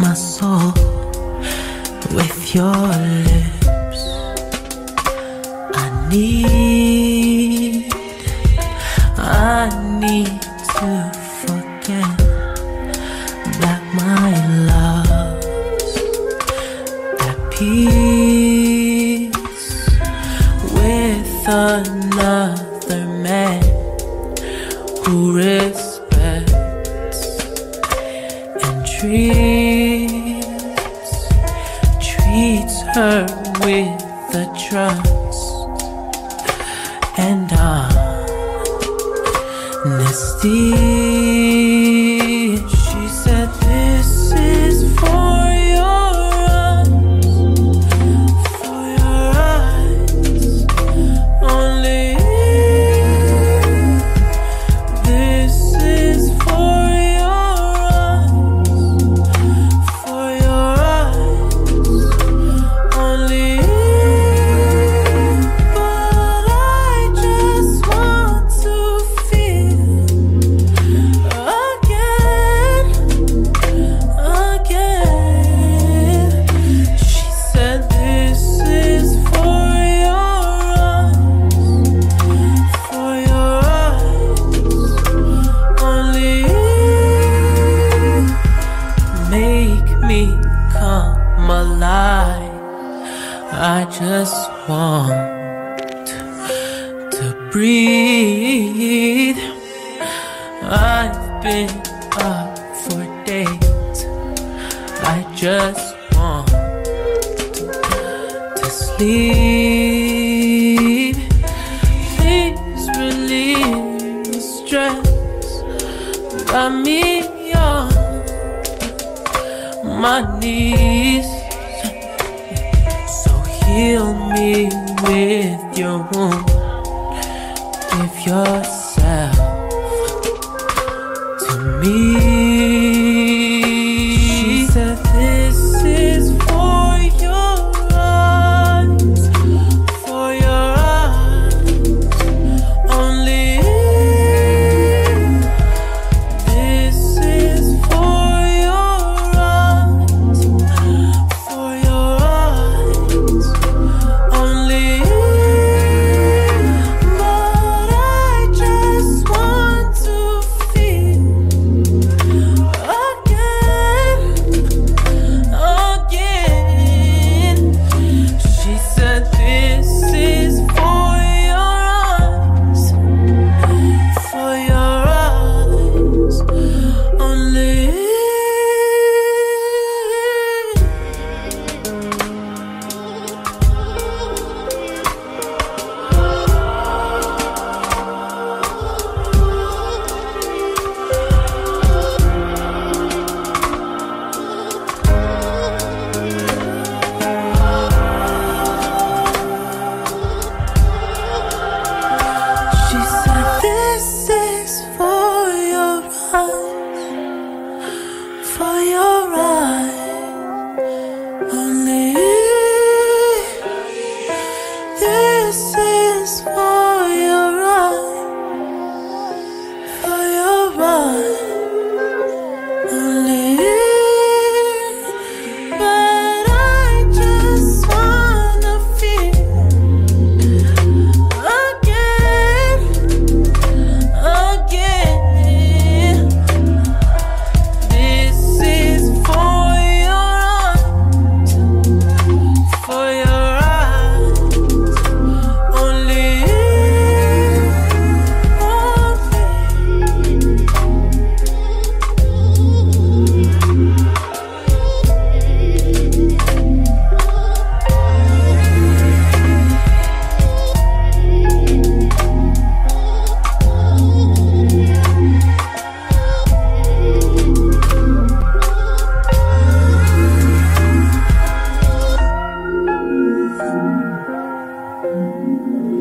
my soul with your lips. I need, I need to forget that my love's at peace with another man who respects treats treats her with the trust and honesty. I just want to breathe. I've been up for days. I just want to sleep. Please relieve the stress. Got me on my knees. Heal me with your wound. Give yourself to me.